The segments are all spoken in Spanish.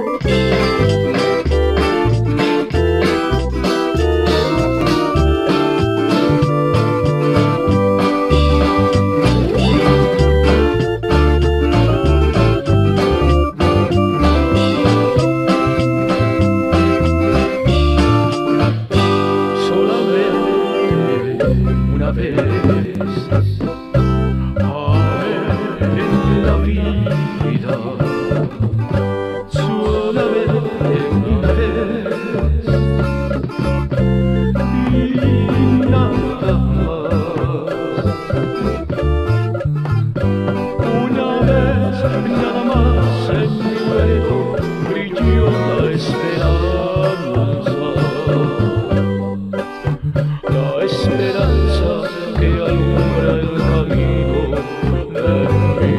Bye.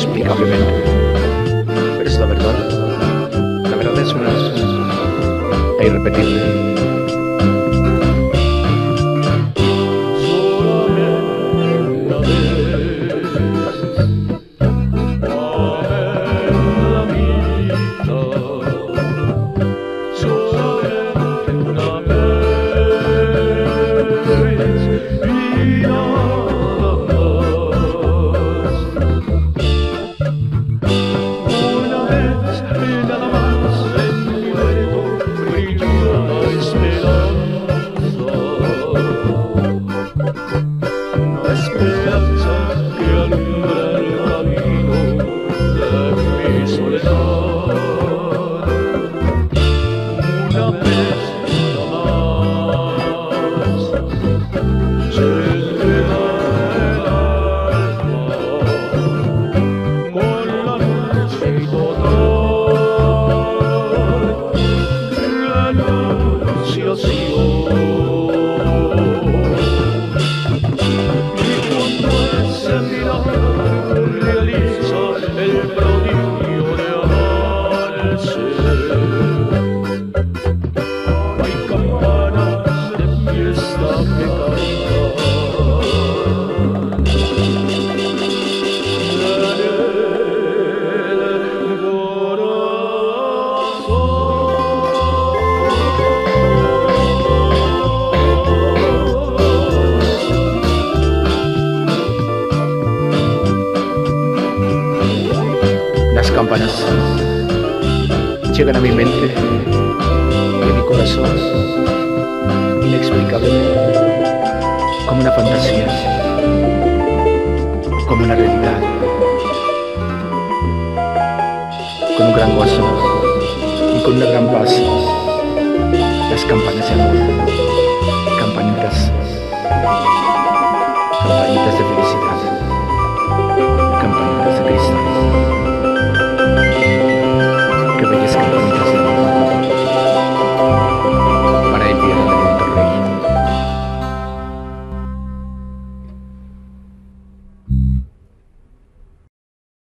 inexplicablemente. Pero es la verdad. La verdad es una irrepetible. Llegan a mi mente y a mi corazón inexplicablemente como una fantasía, como una realidad, con un gran gozo y con una gran paz. Las campanas de amor, campanitas